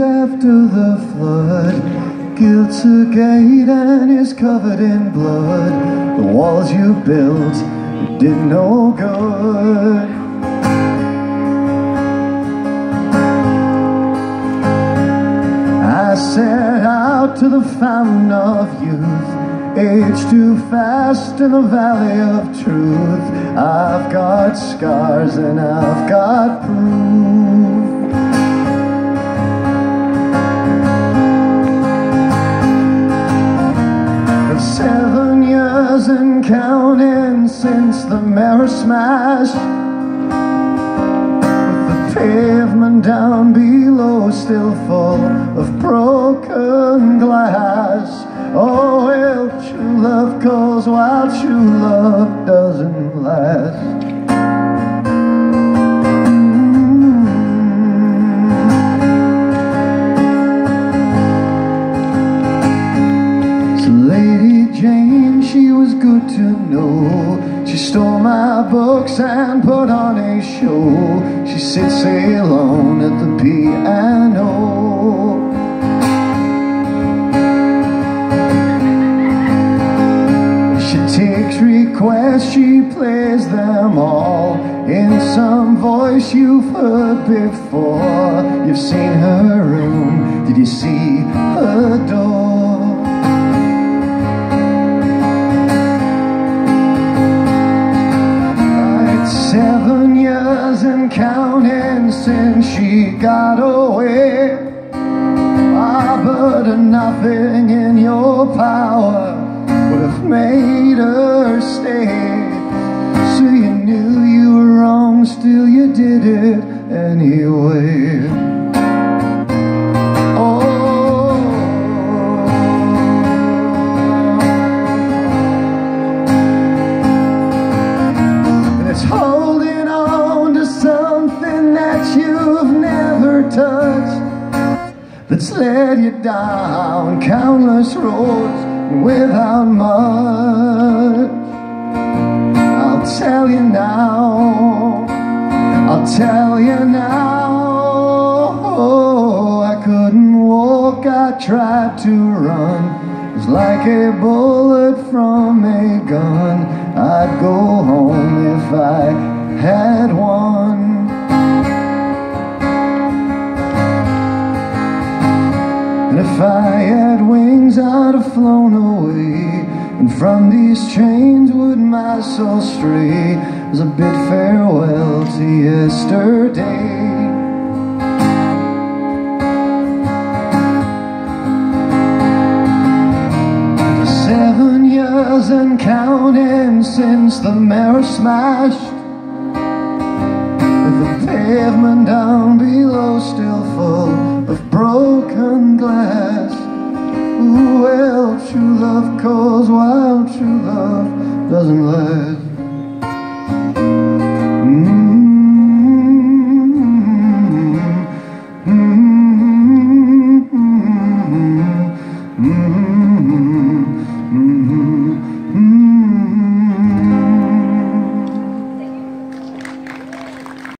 after the flood. Guilt's a gate and is covered in blood. The walls you built did no good. I set out to the fountain of youth Age too fast in the valley of truth I've got scars and I've got proof counting since the mirror smashed With the pavement down below still full of broken glass Oh, well, true love goes while true love doesn't last. To know. She stole my books and put on a show. She sits alone at the piano. She takes requests, she plays them all in some voice you've heard before. You've seen her room, did you see her door? Got away. Ah, but nothing in your power would have made touched that's led you down countless roads without much. I'll tell you now, I'll tell you now. Oh, I couldn't walk, I tried to run. It's like a bullet from a gun. I'd go home if I had one. had wings, I'd have flown away. And from these chains would my soul stray as I bid farewell to yesterday. Seven years and counting since the mirror smashed the pavement down Cause wild true love doesn't last